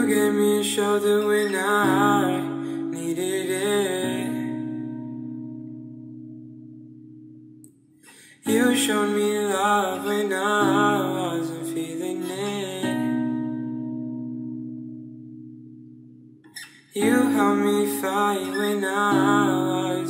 You gave me a shoulder when I needed it. You showed me love when I wasn't feeling it. You helped me fight when I was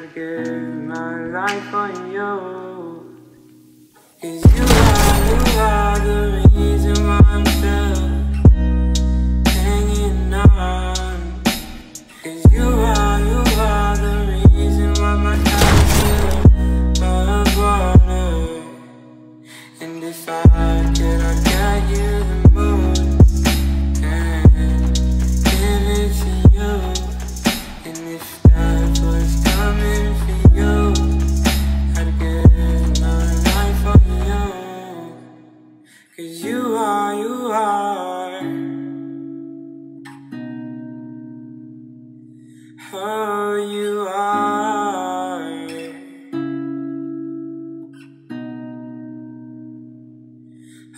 I'd give my life on you. Cause you are, you are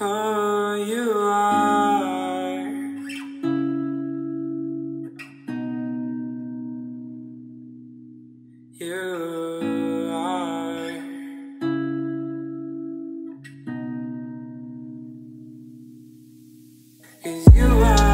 Oh, you are. You are. Cause you are